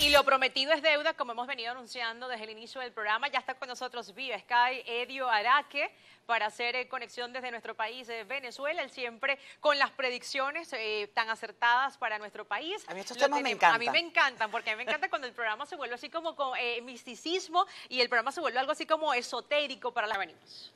Y lo prometido es deuda, como hemos venido anunciando desde el inicio del programa. Ya está con nosotros Viva Sky Edio Araque para hacer eh, conexión desde nuestro país, de Venezuela. Él siempre con las predicciones eh, tan acertadas para nuestro país. A mí estos temas me encantan. A mí me encantan, porque a mí me encanta cuando el programa se vuelve así como con misticismo y el programa se vuelve algo así como esotérico para la venimos.